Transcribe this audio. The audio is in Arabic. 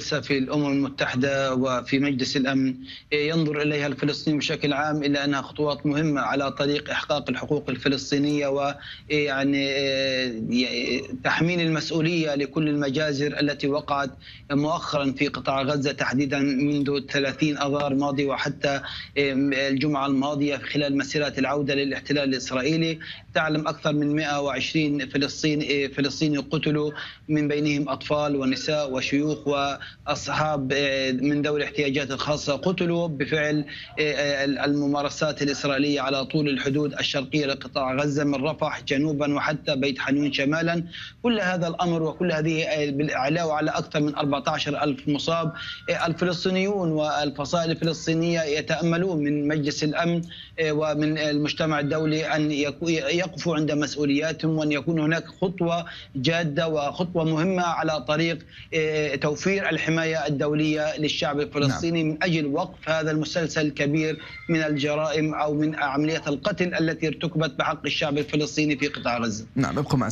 في الأمم المتحدة وفي مجلس الأمن ينظر إليها الفلسطيني بشكل عام إلى أنها خطوات مهمة على طريق إحقاق الحقوق الفلسطينية ويعني تحميل المسؤولية لكل المجازر التي وقعت مؤخرا في قطاع غزة تحديدا منذ 30 آذار الماضي وحتى الجمعة الماضية خلال مسيرات العودة للاحتلال الإسرائيلي. تعلم أكثر من 120 فلسطيني فلسطيني قتلوا من بينهم أطفال ونساء وشيوخ و أصحاب آه، من ذوي الاحتياجات الخاصة قتلوا بفعل آه، الممارسات الإسرائيلية على طول الحدود الشرقية لقطاع غزة من رفح جنوبا وحتى بيت حنون شمالا. كل هذا الأمر وكل هذه آه، بالعلاوه على أكثر من 14 ألف مصاب الفلسطينيون والفصائل الفلسطينية يتأملون من مجلس الأمن ومن المجتمع الدولي أن يقفوا عند مسؤولياتهم وأن يكون هناك خطوة جادة وخطوة مهمة على طريق توفير الحماية الدولية للشعب الفلسطيني نعم. من أجل وقف هذا المسلسل الكبير من الجرائم أو من عمليات القتل التي ارتكبت بحق الشعب الفلسطيني في قطاع غزة نعم ابقوا مع